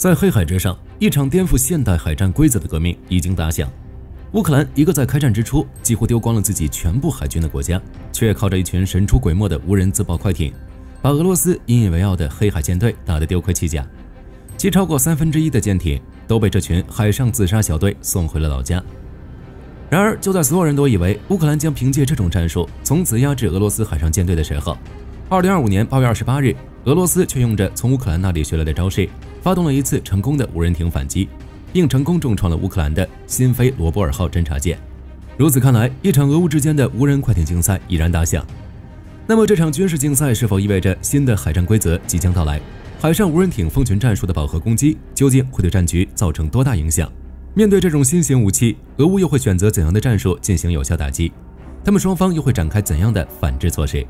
在黑海之上，一场颠覆现代海战规则的革命已经打响。乌克兰一个在开战之初几乎丢光了自己全部海军的国家，却靠着一群神出鬼没的无人自爆快艇，把俄罗斯引以为傲的黑海舰队打得丢盔弃甲。其超过三分之一的舰艇都被这群海上自杀小队送回了老家。然而，就在所有人都以为乌克兰将凭借这种战术从此压制俄罗斯海上舰队的时候，二零二五年八月二十八日，俄罗斯却用着从乌克兰那里学来的招式。发动了一次成功的无人艇反击，并成功重创了乌克兰的新飞罗波尔号侦察舰。如此看来，一场俄乌之间的无人快艇竞赛已然打响。那么，这场军事竞赛是否意味着新的海战规则即将到来？海上无人艇蜂群战术的饱和攻击究竟会对战局造成多大影响？面对这种新型武器，俄乌又会选择怎样的战术进行有效打击？他们双方又会展开怎样的反制措施？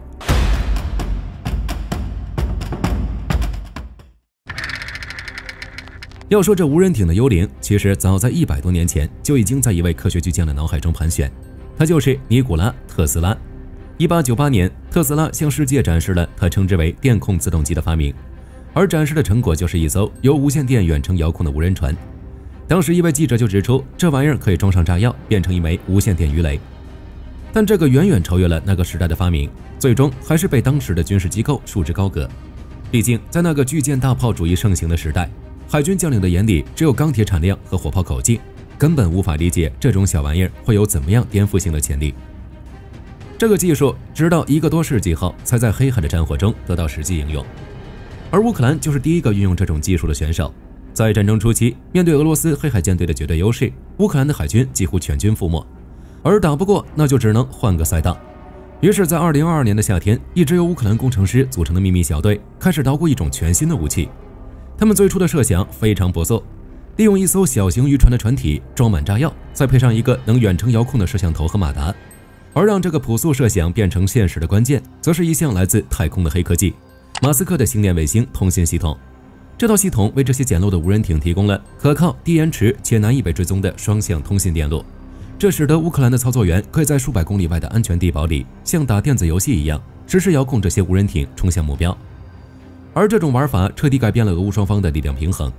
要说这无人艇的幽灵，其实早在一百多年前就已经在一位科学巨匠的脑海中盘旋，他就是尼古拉·特斯拉。一八九八年，特斯拉向世界展示了他称之为电控自动机的发明，而展示的成果就是一艘由无线电远程遥控的无人船。当时一位记者就指出，这玩意儿可以装上炸药，变成一枚无线电鱼雷。但这个远远超越了那个时代的发明，最终还是被当时的军事机构束之高阁。毕竟，在那个巨舰大炮主义盛行的时代。海军将领的眼里只有钢铁产量和火炮口径，根本无法理解这种小玩意儿会有怎么样颠覆性的潜力。这个技术直到一个多世纪后才在黑海的战火中得到实际应用，而乌克兰就是第一个运用这种技术的选手。在战争初期，面对俄罗斯黑海舰队的绝对优势，乌克兰的海军几乎全军覆没，而打不过那就只能换个赛道。于是，在2022年的夏天，一支由乌克兰工程师组成的秘密小队开始捣鼓一种全新的武器。他们最初的设想非常朴素，利用一艘小型渔船的船体装满炸药，再配上一个能远程遥控的摄像头和马达。而让这个朴素设想变成现实的关键，则是一项来自太空的黑科技——马斯克的星链卫星通信系统。这套系统为这些简陋的无人艇提供了可靠、低延迟且难以被追踪的双向通信电路，这使得乌克兰的操作员可以在数百公里外的安全地堡里，像打电子游戏一样，实时遥控这些无人艇冲向目标。而这种玩法彻底改变了俄乌双方的力量平衡。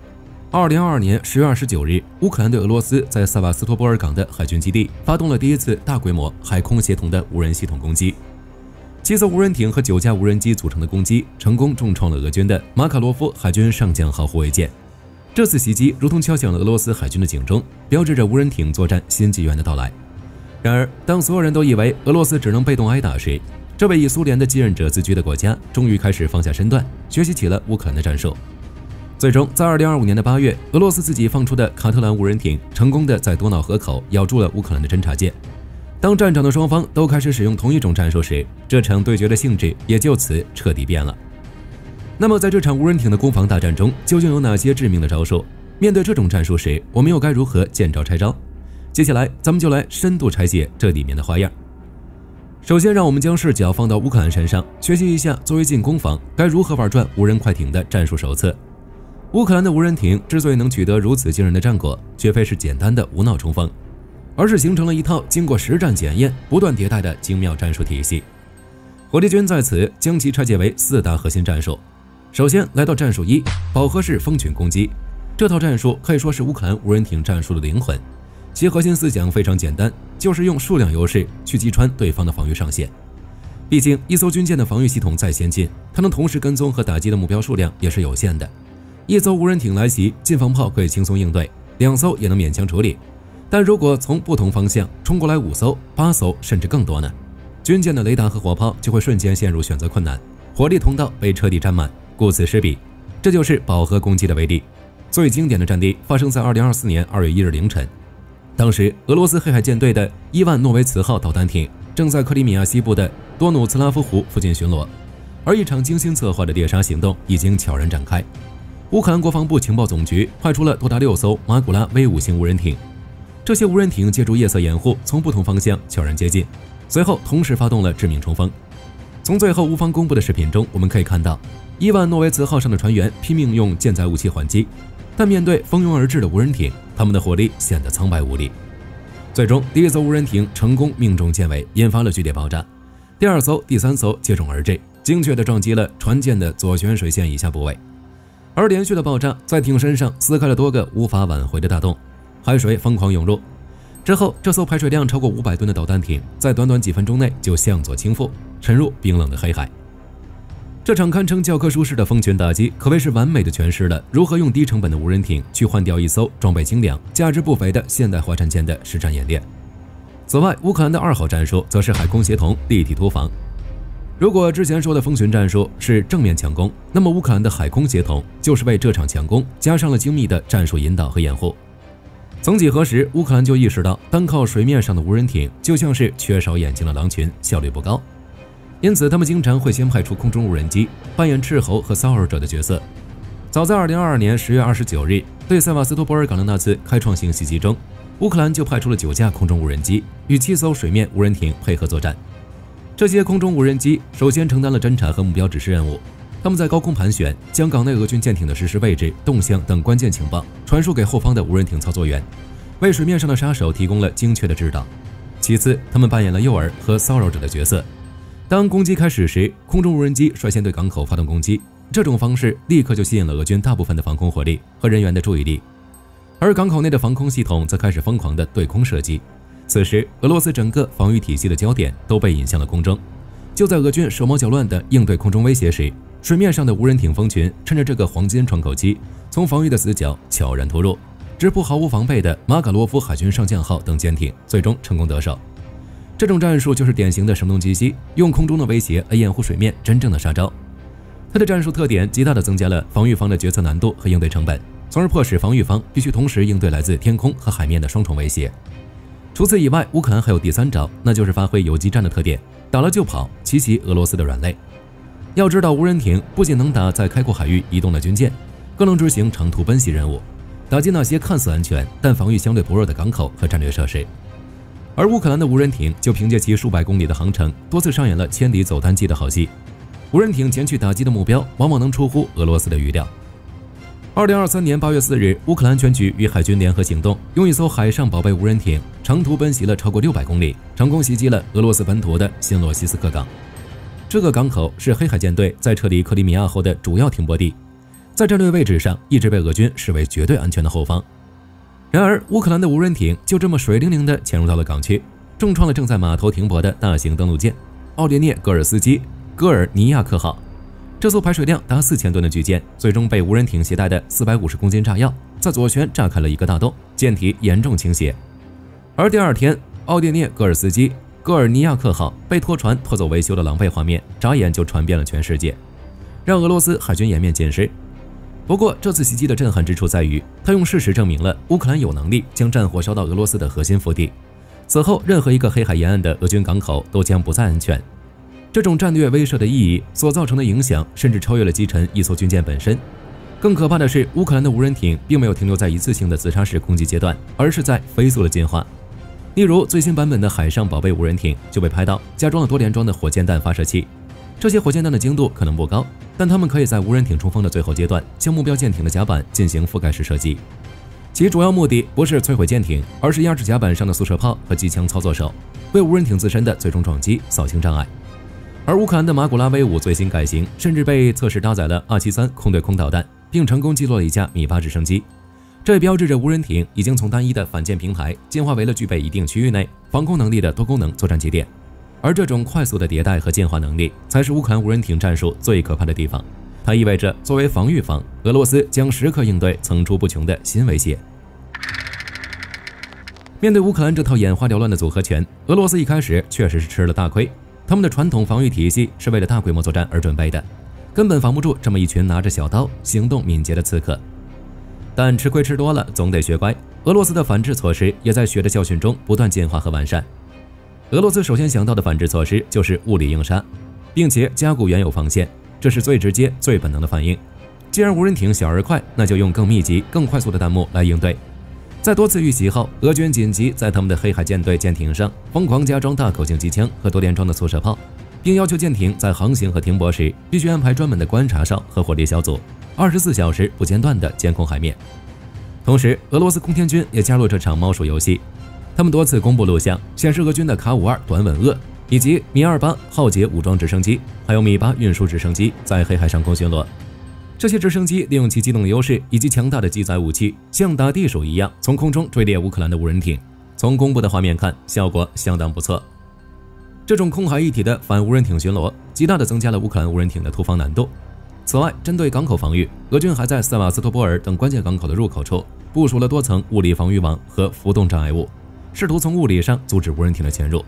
二零二二年十月二十九日，乌克兰对俄罗斯在萨瓦斯托波尔港的海军基地发动了第一次大规模海空协同的无人系统攻击。七艘无人艇和九架无人机组成的攻击，成功重创了俄军的马卡罗夫海军上将号护卫舰。这次袭击如同敲响了俄罗斯海军的警钟，标志着无人艇作战新纪元的到来。然而，当所有人都以为俄罗斯只能被动挨打时，这位以苏联的继任者自居的国家，终于开始放下身段，学习起了乌克兰的战术。最终，在2025年的8月，俄罗斯自己放出的卡特兰无人艇，成功的在多瑙河口咬住了乌克兰的侦察舰。当战场的双方都开始使用同一种战术时，这场对决的性质也就此彻底变了。那么，在这场无人艇的攻防大战中，究竟有哪些致命的招数？面对这种战术时，我们又该如何见招拆招？接下来，咱们就来深度拆解这里面的花样。首先，让我们将视角放到乌克兰身上，学习一下作为进攻方该如何玩转无人快艇的战术手册。乌克兰的无人艇之所以能取得如此惊人的战果，绝非是简单的无脑冲锋，而是形成了一套经过实战检验、不断迭代的精妙战术体系。火力军在此将其拆解为四大核心战术。首先来到战术一：饱和式蜂群攻击。这套战术可以说是乌克兰无人艇战术的灵魂。其核心思想非常简单，就是用数量优势去击穿对方的防御上限。毕竟，一艘军舰的防御系统再先进，它能同时跟踪和打击的目标数量也是有限的。一艘无人艇来袭，近防炮可以轻松应对，两艘也能勉强处理。但如果从不同方向冲过来五艘、八艘，甚至更多呢？军舰的雷达和火炮就会瞬间陷入选择困难，火力通道被彻底占满，顾此失彼。这就是饱和攻击的威力。最经典的战地发生在二零二四年二月一日凌晨。当时，俄罗斯黑海舰队的伊万诺维茨号导弹艇正在克里米亚西部的多努茨拉夫湖附近巡逻，而一场精心策划的猎杀行动已经悄然展开。乌克兰国防部情报总局派出了多达六艘马古拉 V 五型无人艇，这些无人艇借助夜色掩护，从不同方向悄然接近，随后同时发动了致命冲锋。从最后乌方公布的视频中，我们可以看到，伊万诺维茨号上的船员拼命用舰载武器还击。但面对蜂拥而至的无人艇，他们的火力显得苍白无力。最终，第一艘无人艇成功命中舰尾，引发了剧烈爆炸。第二艘、第三艘接踵而至，精确地撞击了船舰的左舷水线以下部位。而连续的爆炸在艇身上撕开了多个无法挽回的大洞，海水疯狂涌入。之后，这艘排水量超过五百吨的导弹艇在短短几分钟内就向左倾覆，沉入冰冷的黑海。这场堪称教科书式的蜂群打击，可谓是完美的诠释了如何用低成本的无人艇去换掉一艘装备精良、价值不菲的现代化战舰的实战演练。此外，乌克兰的二号战术则是海空协同立体突防。如果之前说的蜂群战术是正面强攻，那么乌克兰的海空协同就是为这场强攻加上了精密的战术引导和掩护。曾几何时，乌克兰就意识到，单靠水面上的无人艇就像是缺少眼睛的狼群，效率不高。因此，他们经常会先派出空中无人机，扮演斥候和骚扰者的角色。早在2022年10月29日，对塞瓦斯托波尔港的那次开创性袭击中。乌克兰就派出了九架空中无人机与七艘水面无人艇配合作战。这些空中无人机首先承担了侦察和目标指示任务，他们在高空盘旋，将港内俄军舰艇的实时位置、动向等关键情报传输给后方的无人艇操作员，为水面上的杀手提供了精确的指导。其次，他们扮演了诱饵和骚扰者的角色。当攻击开始时，空中无人机率先对港口发动攻击，这种方式立刻就吸引了俄军大部分的防空火力和人员的注意力。而港口内的防空系统则开始疯狂的对空射击。此时，俄罗斯整个防御体系的焦点都被引向了空中。就在俄军手忙脚乱地应对空中威胁时，水面上的无人艇蜂群趁着这个黄金窗口期，从防御的死角悄然突入，直扑毫无防备的马卡洛夫海军上将号等舰艇，最终成功得手。这种战术就是典型的声东击西，用空中的威胁来掩护水面真正的杀招。它的战术特点极大地增加了防御方的决策难度和应对成本。从而迫使防御方必须同时应对来自天空和海面的双重威胁。除此以外，乌克兰还有第三招，那就是发挥游击战的特点，打了就跑，奇袭俄罗斯的软肋。要知道，无人艇不仅能打在开阔海域移动的军舰，更能执行长途奔袭任务，打击那些看似安全但防御相对薄弱的港口和战略设施。而乌克兰的无人艇就凭借其数百公里的航程，多次上演了千里走单骑的好戏。无人艇前去打击的目标，往往能出乎俄罗斯的预料。二零二三年八月四日，乌克兰全局与海军联合行动，用一艘海上宝贝无人艇长途奔袭了超过六百公里，成功袭击了俄罗斯本土的新罗西斯克港。这个港口是黑海舰队在撤离克里米亚后的主要停泊地，在战略位置上一直被俄军视为绝对安全的后方。然而，乌克兰的无人艇就这么水灵灵地潜入到了港区，重创了正在码头停泊的大型登陆舰“奥列涅戈尔斯基戈尔尼亚克号”。这艘排水量达四千吨的巨舰，最终被无人艇携带的四百五十公斤炸药在左舷炸开了一个大洞，舰体严重倾斜。而第二天，奥列涅戈尔斯基戈尔尼亚克号被拖船拖走维修的狼狈画面，眨眼就传遍了全世界，让俄罗斯海军颜面尽失。不过，这次袭击的震撼之处在于，它用事实证明了乌克兰有能力将战火烧到俄罗斯的核心腹地。此后，任何一个黑海沿岸的俄军港口都将不再安全。这种战略威慑的意义所造成的影响，甚至超越了击沉一艘军舰本身。更可怕的是，乌克兰的无人艇并没有停留在一次性的自杀式攻击阶段，而是在飞速的进化。例如，最新版本的海上宝贝无人艇就被拍到加装了多连装的火箭弹发射器。这些火箭弹的精度可能不高，但它们可以在无人艇冲锋的最后阶段，向目标舰艇的甲板进行覆盖式射击。其主要目的不是摧毁舰艇，而是压制甲板上的速射炮和机枪操作手，为无人艇自身的最终撞击扫清障碍。而乌克兰的马古拉 V 五最新改型，甚至被测试搭载了 R 七三空对空导弹，并成功击落了一架米八直升机。这也标志着无人艇已经从单一的反舰平台进化为了具备一定区域内防空能力的多功能作战节点。而这种快速的迭代和进化能力，才是乌克兰无人艇战术最可怕的地方。它意味着，作为防御方，俄罗斯将时刻应对层出不穷的新威胁。面对乌克兰这套眼花缭乱的组合拳，俄罗斯一开始确实是吃了大亏。他们的传统防御体系是为了大规模作战而准备的，根本防不住这么一群拿着小刀、行动敏捷的刺客。但吃亏吃多了，总得学乖。俄罗斯的反制措施也在血的教训中不断进化和完善。俄罗斯首先想到的反制措施就是物理硬杀，并且加固原有防线，这是最直接、最本能的反应。既然无人艇小而快，那就用更密集、更快速的弹幕来应对。在多次遇袭后，俄军紧急在他们的黑海舰队舰艇上疯狂加装大口径机枪和多连装的速射炮，并要求舰艇在航行和停泊时必须安排专门的观察哨和火力小组，二十四小时不间断地监控海面。同时，俄罗斯空天军也加入这场猫鼠游戏，他们多次公布录像，显示俄军的卡五二短吻鳄以及米二八浩劫武装直升机，还有米八运输直升机在黑海上空巡逻。这些直升机利用其机动优势以及强大的机载武器，像打地鼠一样从空中追猎乌克兰的无人艇。从公布的画面看，效果相当不错。这种空海一体的反无人艇巡逻，极大的增加了乌克兰无人艇的突防难度。此外，针对港口防御，俄军还在塞瓦斯托波尔等关键港口的入口处部署了多层物理防御网和浮动障碍物，试图从物理上阻止无人艇的潜入。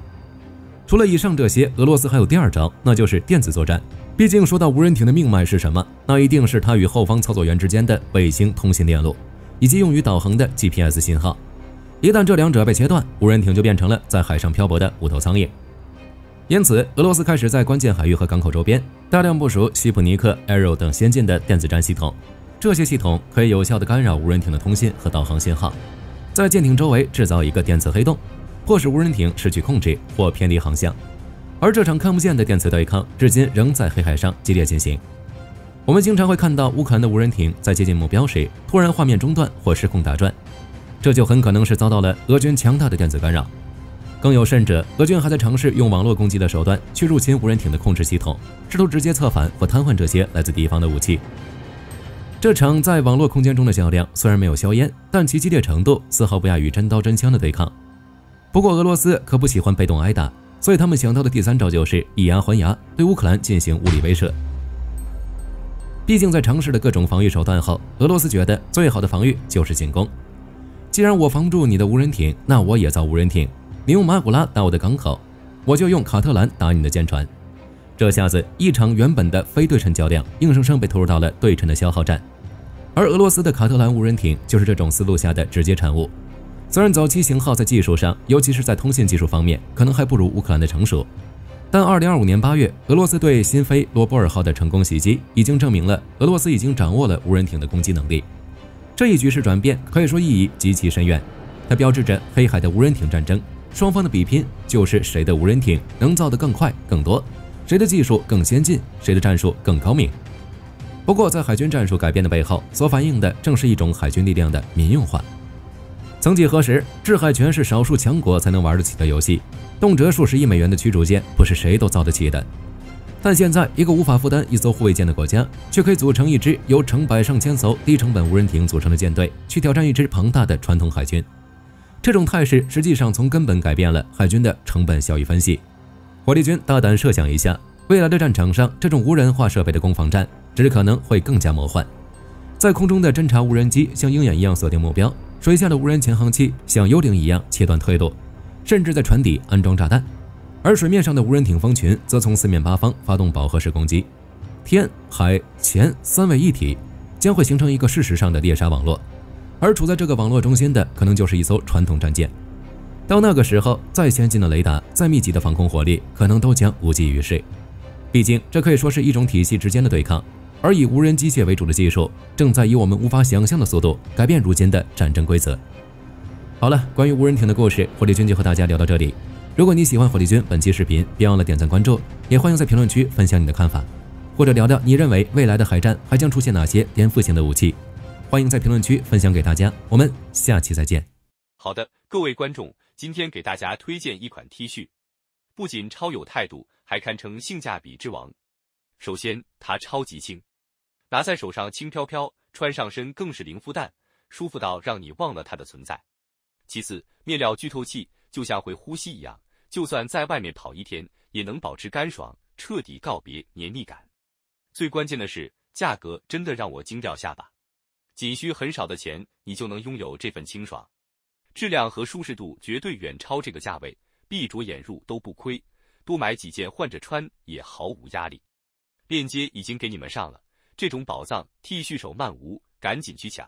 除了以上这些，俄罗斯还有第二招，那就是电子作战。毕竟说到无人艇的命脉是什么，那一定是它与后方操作员之间的卫星通信电路，以及用于导航的 GPS 信号。一旦这两者被切断，无人艇就变成了在海上漂泊的无头苍蝇。因此，俄罗斯开始在关键海域和港口周边大量部署西普尼克、Arrow 等先进的电子战系统。这些系统可以有效地干扰无人艇的通信和导航信号，在舰艇周围制造一个电磁黑洞，迫使无人艇失去控制或偏离航向。而这场看不见的电磁对抗，至今仍在黑海上激烈进行。我们经常会看到乌克兰的无人艇在接近目标时，突然画面中断或失控打转。这就很可能是遭到了俄军强大的电子干扰，更有甚者，俄军还在尝试用网络攻击的手段去入侵无人艇的控制系统，试图直接策反或瘫痪这些来自敌方的武器。这场在网络空间中的较量虽然没有硝烟，但其激烈程度丝毫不亚于真刀真枪的对抗。不过，俄罗斯可不喜欢被动挨打，所以他们想到的第三招就是以牙还牙，对乌克兰进行物理威慑。毕竟，在尝试了各种防御手段后，俄罗斯觉得最好的防御就是进攻。既然我防不住你的无人艇，那我也造无人艇。你用马古拉打我的港口，我就用卡特兰打你的舰船。这下子，一场原本的非对称较量，硬生生被投入到了对称的消耗战。而俄罗斯的卡特兰无人艇就是这种思路下的直接产物。虽然早期型号在技术上，尤其是在通信技术方面，可能还不如乌克兰的成熟，但2025年8月，俄罗斯对新飞罗波尔号的成功袭击，已经证明了俄罗斯已经掌握了无人艇的攻击能力。这一局势转变可以说意义极其深远，它标志着黑海的无人艇战争，双方的比拼就是谁的无人艇能造得更快更多，谁的技术更先进，谁的战术更高明。不过，在海军战术改变的背后，所反映的正是一种海军力量的民用化。曾几何时，制海权是少数强国才能玩得起的游戏，动辄数十亿美元的驱逐舰不是谁都造得起的。但现在，一个无法负担一艘护卫舰的国家，却可以组成一支由成百上千艘低成本无人艇组成的舰队，去挑战一支庞大的传统海军。这种态势实际上从根本改变了海军的成本效益分析。火力军大胆设想一下，未来的战场上，这种无人化设备的攻防战，只可能会更加魔幻。在空中的侦察无人机像鹰眼一样锁定目标，水下的无人潜航器像幽灵一样切断退路，甚至在船底安装炸弹。而水面上的无人艇蜂群则从四面八方发动饱和式攻击，天海潜三位一体，将会形成一个事实上的猎杀网络。而处在这个网络中心的，可能就是一艘传统战舰。到那个时候，再先进的雷达、再密集的防空火力，可能都将无济于事。毕竟，这可以说是一种体系之间的对抗。而以无人机械为主的技术，正在以我们无法想象的速度改变如今的战争规则。好了，关于无人艇的故事，火力军就和大家聊到这里。如果你喜欢火力军本期视频，别忘了点赞关注，也欢迎在评论区分享你的看法，或者聊聊你认为未来的海战还将出现哪些颠覆性的武器，欢迎在评论区分享给大家。我们下期再见。好的，各位观众，今天给大家推荐一款 T 恤，不仅超有态度，还堪称性价比之王。首先，它超级轻，拿在手上轻飘飘，穿上身更是零负担，舒服到让你忘了它的存在。其次，面料剧透气。就像会呼吸一样，就算在外面跑一天，也能保持干爽，彻底告别黏腻感。最关键的是，价格真的让我惊掉下巴，仅需很少的钱，你就能拥有这份清爽。质量和舒适度绝对远超这个价位，闭着眼入都不亏，多买几件换着穿也毫无压力。链接已经给你们上了，这种宝藏 T 恤手慢无，赶紧去抢。